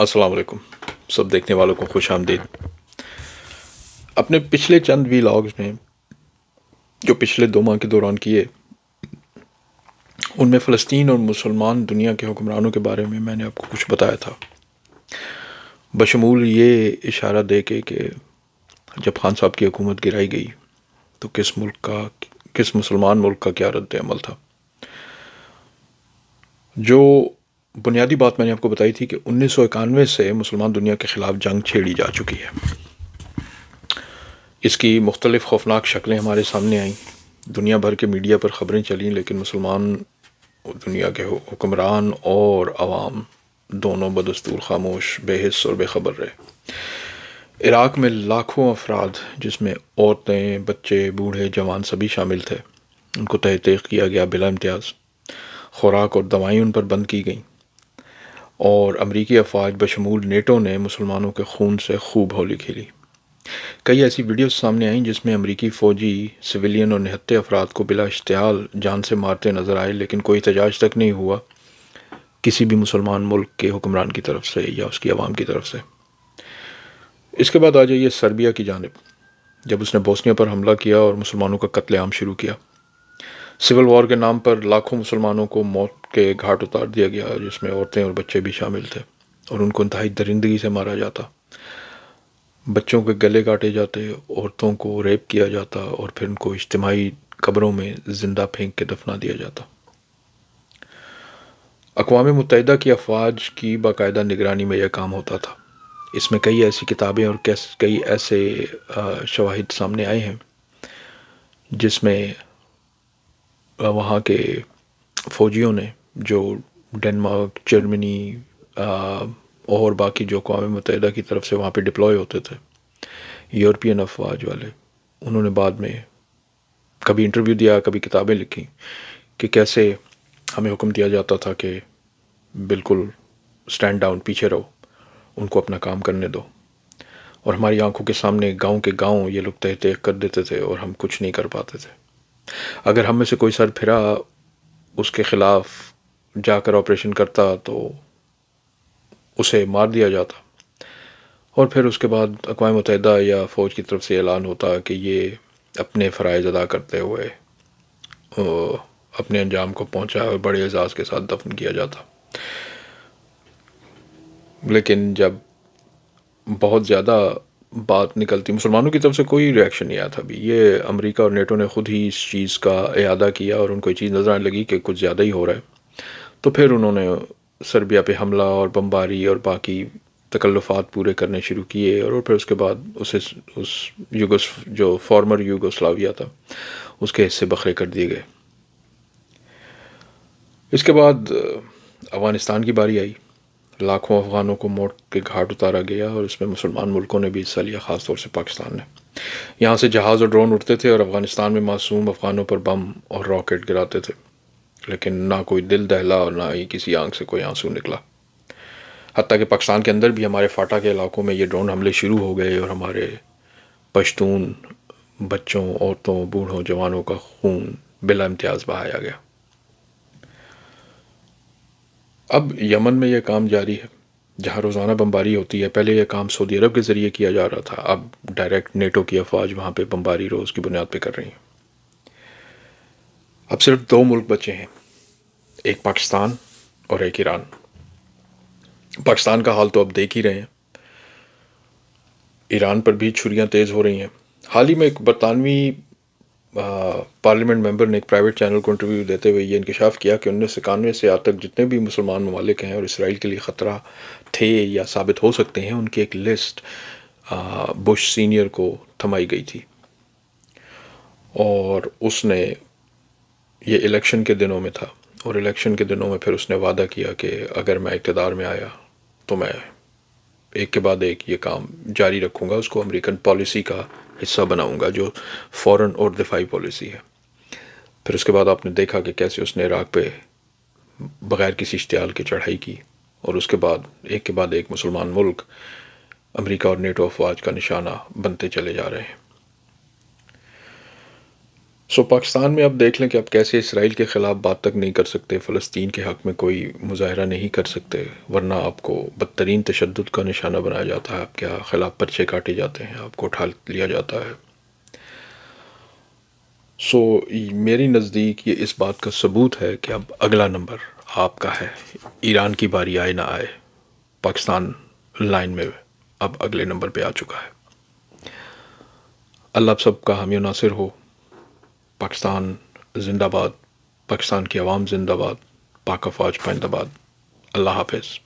السلام علیکم۔ سب دیکھنے والوں کو خوش آمدید۔ اپنے پچھلے چند وی لاگز میں، جو پچھلے دو ماہ کے دوران کیے، ان میں فلسطین اور مسلمان دنیا کے حکمرانوں کے بارے میں میں نے آپ کو کچھ بتایا تھا۔ بشمول یہ اشارہ دے کے کہ جب خان صاحب کی حکومت گرائی گئی، تو کس ملک کا، کس مسلمان ملک کا کیا رد عمل تھا؟ جو بنیادی بات میں نے آپ کو بتائی تھی کہ انیس سو اکانوے سے مسلمان دنیا کے خلاف جنگ چھیڑی جا چکی ہے۔ اس کی مختلف خوفناک شکلیں ہمارے سامنے آئیں۔ دنیا بھر کے میڈیا پر خبریں چلیں، لیکن مسلمان دنیا کے حکمران اور عوام دونوں بدستور خاموش، بے حص اور بے خبر رہے۔ عراق میں لاکھوں افراد، جس میں عورتیں، بچے، بوڑھے، جوان سبھی شامل تھے، ان کو تحقیق کیا گیا بلا امتیاز۔ خوراک اور دوائیں ان پر بند کی گئیں۔ اور امریکی افواج بشمول نیٹو نے مسلمانوں کے خون سے خوب ہولی کھیلی۔ کئی ایسی ویڈیوز سامنے آئیں جس میں امریکی فوجی، سویلین اور نہتے افراد کو بلا اشتعال جان سے مارتے نظر آئے، لیکن کوئی احتجاج تک نہیں ہوا کسی بھی مسلمان ملک کے حکمران کی طرف سے یا اس کی عوام کی طرف سے۔ اس کے بعد آ جائیے سربیا کی جانب، جب اس نے بوسنیا پر حملہ کیا اور مسلمانوں کا قتل عام شروع کیا۔ سول وار کے نام پر لاکھوں مسلمانوں کو موت کے گھاٹ اتار دیا گیا جس میں عورتیں اور بچے بھی شامل تھے اور ان کو انتہائی درندگی سے مارا جاتا۔ بچوں کے گلے کاٹے جاتے، عورتوں کو ریپ کیا جاتا اور پھر ان کو اجتماعی قبروں میں زندہ پھینک کے دفنا دیا جاتا۔ اقوام متحدہ کی افواج کی باقاعدہ نگرانی میں یہ کام ہوتا تھا۔ اس میں کئی ایسی کتابیں اور کئی ایسے شواہد سامنے آئے ہیں، جس میں وہاں کے فوجیوں نے جو ڈنمارک، جرمنی اور باقی جو اقوام متحدہ کی طرف سے وہاں پہ ڈپلوائے ہوتے تھے، یورپین افواج والے، انہوں نے بعد میں کبھی انٹرویو دیا، کبھی کتابیں لکھی کہ کیسے ہمیں حکم دیا جاتا تھا کہ بالکل سٹینڈ ڈاؤن پیچھے رہو، ان کو اپنا کام کرنے دو۔ اور ہماری آنکھوں کے سامنے گاؤں کے گاؤں یہ لوگ تہ تہ کر دیتے تھے اور ہم کچھ نہیں کر پاتے تھے۔ اگر ہم میں سے کوئی سر پھرا، اس کے خلاف جا کر آپریشن کرتا تو اسے مار دیا جاتا۔ اور پھر اس کے بعد اقوام متحدہ یا فوج کی طرف سے اعلان ہوتا کہ یہ اپنے فرائض ادا کرتے ہوئے اپنے انجام کو پہنچا اور بڑے اعزاز کے ساتھ دفن کیا جاتا۔ لیکن جب بہت زیادہ بات نکلتی، مسلمانوں کی طرف سے کوئی ریئیکشن نہیں آیا تھا ابھی۔ یہ امریکہ اور نیٹو نے خود ہی اس چیز کا اعادہ کیا اور ان کو یہ چیز نظر آنے لگی کہ کچھ زیادہ ہی ہو رہا ہے۔ تو پھر انہوں نے سربیا پہ حملہ اور بمباری اور باقی تکلفات پورے کرنے شروع کیے اور پھر اس کے بعد اسے اس یوگوس جو فارمر یوگوسلاویا تھا، اس کے حصے بکھرے کر دیے گئے۔ اس کے بعد افغانستان کی باری آئی۔ لاکھوں افغانوں کو موت کے گھاٹ اتارا گیا اور اس میں مسلمان ملکوں نے بھی حصہ لیا، خاص طور سے پاکستان نے۔ یہاں سے جہاز اور ڈرون اٹھتے تھے اور افغانستان میں معصوم افغانوں پر بم اور راکٹ گراتے تھے۔ لیکن نہ کوئی دل دہلا اور نہ ہی کسی آنکھ سے کوئی آنسو نکلا۔ حتیٰ کہ پاکستان کے اندر بھی ہمارے فاٹا کے علاقوں میں یہ ڈرون حملے شروع ہو گئے اور ہمارے پشتون بچوں، عورتوں، بوڑھوں، جوانوں کا خون بلا امتیاز بہایا گیا۔ اب یمن میں یہ کام جاری ہے۔ جہاں روزانہ بمباری ہوتی ہے، پہلے یہ کام سعودی عرب کے ذریعے کیا جا رہا تھا، اب ڈائریکٹ نیٹو کی افواج وہاں پہ بمباری روز کی بنیاد پہ کر رہی ہیں۔ اب صرف دو ملک بچے ہیں، ایک پاکستان اور ایک ایران۔ پاکستان کا حال تو اب دیکھ ہی رہے ہیں۔ ایران پر بھی چھریاں تیز ہو رہی ہیں۔ حال ہی میں ایک برطانوی پارلیمنٹ ممبر نے ایک پرائیویٹ چینل کو انٹرویو دیتے ہوئے یہ انکشاف کیا کہ انیس سو اکانوے سے آج تک جتنے بھی مسلمان ممالک ہیں اور اسرائیل کے لیے خطرہ تھے یا ثابت ہو سکتے ہیں، ان کی ایک لسٹ بش سینئر کو تھمائی گئی تھی۔ اور اس نے یہ الیکشن کے دنوں میں تھا اور الیکشن کے دنوں میں پھر اس نے وعدہ کیا کہ اگر میں اقتدار میں آیا تو میں ایک کے بعد ایک یہ کام جاری رکھوں گا، اس کو امریکن پالیسی کا حصہ بناؤں گا جو فوراً اور دفاعی پالیسی ہے۔ پھر اس کے بعد آپ نے دیکھا کہ کیسے اس نے عراق پہ بغیر کسی اشتعال کی چڑھائی کی اور اس کے بعد ایک کے بعد ایک مسلمان ملک امریکہ اور نیٹو افواج کا نشانہ بنتے چلے جا رہے ہیں۔ سو پاکستان میں اب دیکھ لیں کہ اب کیسے اسرائیل کے خلاف بات تک نہیں کر سکتے، فلسطین کے حق میں کوئی مظاہرہ نہیں کر سکتے، ورنہ آپ کو بدترین تشدد کا نشانہ بنایا جاتا ہے، آپ کے خلاف پرچے کاٹے جاتے ہیں، آپ کو اٹھا لیا جاتا ہے۔ سو میری نزدیک یہ اس بات کا ثبوت ہے کہ اب اگلا نمبر آپ کا ہے۔ ایران کی باری آئے نہ آئے، پاکستان لائن میں اب اگلے نمبر پہ آ چکا ہے۔ اللہ سب کا حامی و ناصر ہو۔ پاکستان زندہ باد پاکستان کی عوام زندہ باد پاک افواج پائند آباد اللہ حافظ۔